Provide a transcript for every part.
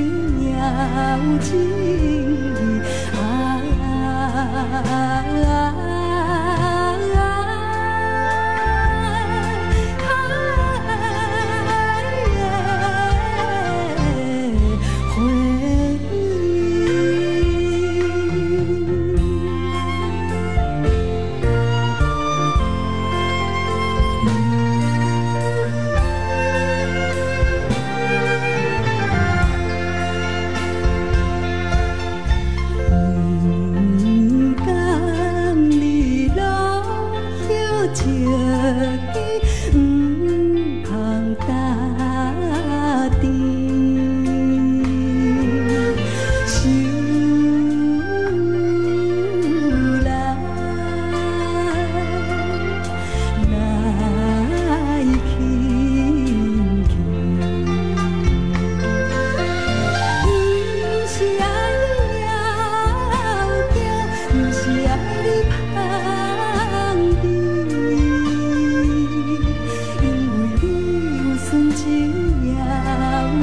鸟惊，啊。啊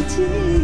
记忆。